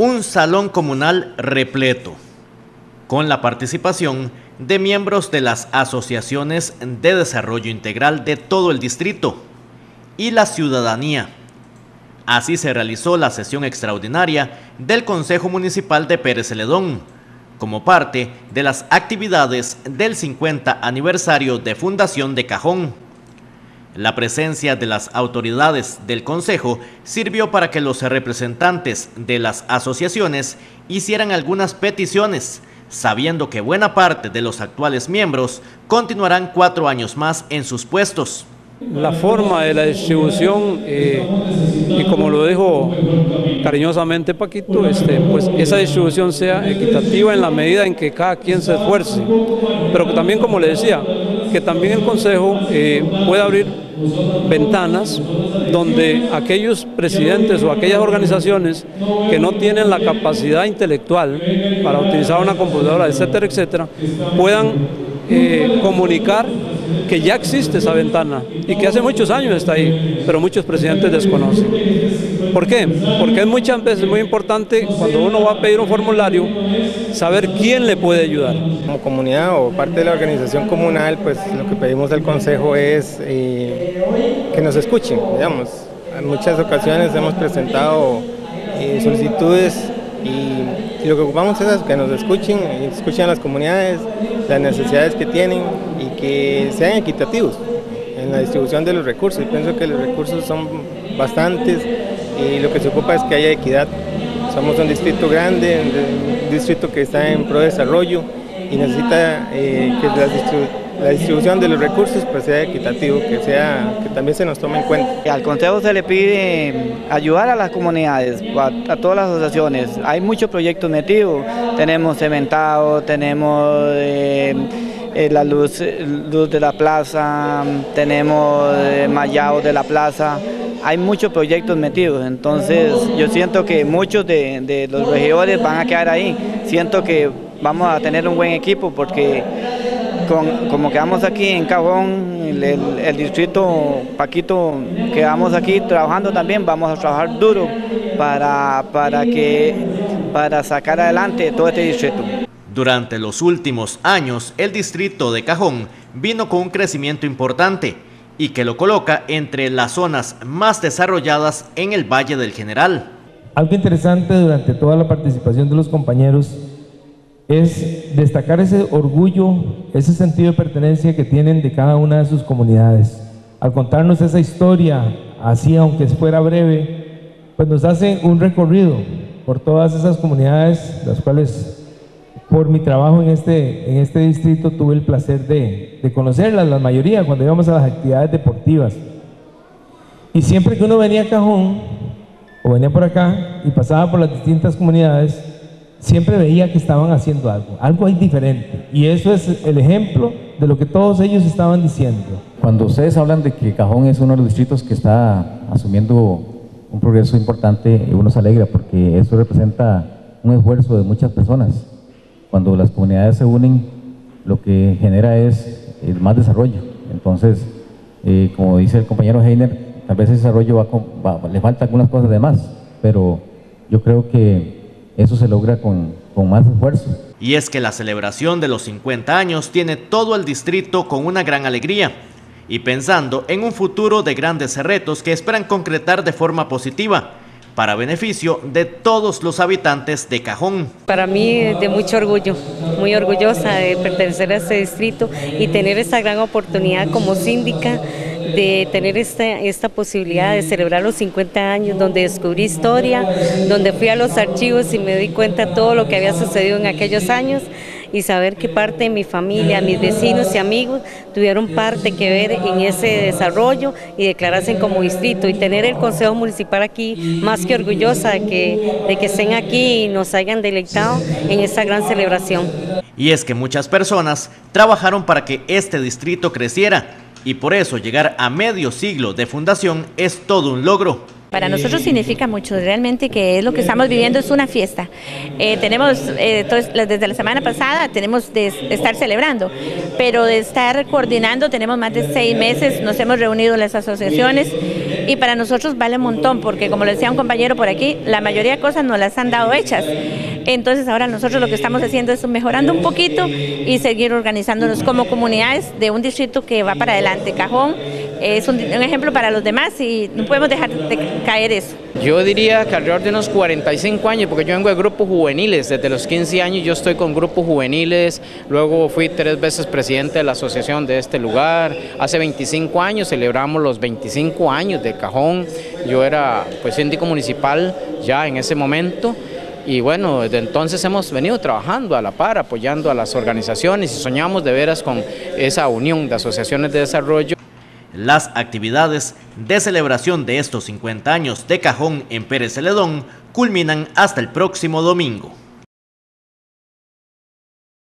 un salón comunal repleto, con la participación de miembros de las asociaciones de desarrollo integral de todo el distrito y la ciudadanía. Así se realizó la sesión extraordinaria del Consejo Municipal de Pérez Celedón, como parte de las actividades del 50 aniversario de Fundación de Cajón. La presencia de las autoridades del Consejo sirvió para que los representantes de las asociaciones hicieran algunas peticiones, sabiendo que buena parte de los actuales miembros continuarán cuatro años más en sus puestos. La forma de la distribución, eh, y como lo dijo cariñosamente Paquito, este, pues esa distribución sea equitativa en la medida en que cada quien se esfuerce, pero que también, como le decía, que también el Consejo eh, pueda abrir ventanas donde aquellos presidentes o aquellas organizaciones que no tienen la capacidad intelectual para utilizar una computadora, etcétera, etcétera, puedan eh, comunicar que ya existe esa ventana y que hace muchos años está ahí, pero muchos presidentes desconocen. ¿Por qué? Porque es muchas veces muy importante cuando uno va a pedir un formulario saber quién le puede ayudar. Como comunidad o parte de la organización comunal, pues lo que pedimos al Consejo es eh, que nos escuchen, digamos. En muchas ocasiones hemos presentado eh, solicitudes y, lo que ocupamos es que nos escuchen, escuchen a las comunidades, las necesidades que tienen y que sean equitativos en la distribución de los recursos. Y pienso que los recursos son bastantes y lo que se ocupa es que haya equidad. Somos un distrito grande, un distrito que está en pro desarrollo y necesita eh, que la, distribución de los recursos pues, sea equitativo, que, sea, que también se nos tome en cuenta. Al Consejo se le pide ayudar a las comunidades, a, todas las asociaciones. Hay muchos proyectos metidos, tenemos cementado, tenemos... Eh, eh, la luz, luz de la plaza, tenemos mallado de la plaza, hay muchos proyectos metidos, entonces yo siento que muchos de, los regidores van a quedar ahí, siento que vamos a tener un buen equipo porque como quedamos aquí en Cajón, el, distrito Paquito, quedamos aquí trabajando también, vamos a trabajar duro para, para, que, para sacar adelante todo este distrito. Durante los últimos años, el distrito de Cajón vino con un crecimiento importante y que lo coloca entre las zonas más desarrolladas en el Valle del General. Algo interesante durante toda la participación de los compañeros es destacar ese orgullo, ese sentido de pertenencia que tienen de cada una de sus comunidades. Al contarnos esa historia, así aunque fuera breve, pues nos hace un recorrido por todas esas comunidades, las cuales por mi trabajo en este, en este distrito tuve el placer de, de conocerlas, la mayoría, cuando íbamos a las actividades deportivas. Y siempre que uno venía a Cajón, o venía por acá y pasaba por las distintas comunidades, siempre veía que estaban haciendo algo, algo ahí diferente. Y eso es el ejemplo de lo que todos ellos estaban diciendo. Cuando ustedes hablan de que Cajón es uno de los distritos que está asumiendo un progreso importante, uno se alegra porque eso representa un esfuerzo de muchas personas. Cuando las comunidades se unen, lo que genera es más desarrollo. Entonces, eh, como dice el compañero Heiner, tal vez ese desarrollo va, le falta algunas cosas de más, pero yo creo que eso se logra con, con más esfuerzo. Y es que la celebración de los 50 años tiene todo el distrito con una gran alegría y pensando en un futuro de grandes retos que esperan concretar de forma positiva para beneficio de todos los habitantes de Cajón. Para mí de mucho orgullo, muy orgullosa de pertenecer a este distrito y tener esta gran oportunidad como síndica de tener esta, esta posibilidad de celebrar los 50 años, donde descubrí historia, donde fui a los archivos y me di cuenta de todo lo que había sucedido en aquellos años y saber que parte de mi familia, mis vecinos y amigos tuvieron parte que ver en ese desarrollo y declararse como distrito y tener el Consejo Municipal aquí más que orgullosa de que, de que estén aquí y nos hayan deleitado en esta gran celebración. Y es que muchas personas trabajaron para que este distrito creciera y por eso llegar a medio siglo de fundación es todo un logro. Para nosotros significa mucho, realmente que es lo que estamos viviendo es una fiesta. Eh, tenemos, eh, desde la semana pasada tenemos de estar celebrando, pero de estar coordinando tenemos más de seis meses, nos hemos reunido las asociaciones y para nosotros vale un montón, porque como le decía un compañero por aquí, la mayoría de cosas nos las han dado hechas. Entonces ahora nosotros lo que estamos haciendo es mejorando un poquito y seguir organizándonos como comunidades de un distrito que va para adelante. Cajón es un, ejemplo para los demás y no podemos dejar de caer eso. Yo diría que alrededor de unos 45 años, porque yo vengo de grupos juveniles, desde los 15 años yo estoy con grupos juveniles, luego fui tres veces presidente de la asociación de este lugar, hace 25 años celebramos los 25 años de Cajón, yo era pues síndico municipal ya en ese momento, y bueno, desde entonces hemos venido trabajando a la par, apoyando a las organizaciones y soñamos de veras con esa unión de asociaciones de desarrollo. Las actividades de celebración de estos 50 años de cajón en Pérez Celedón culminan hasta el próximo domingo.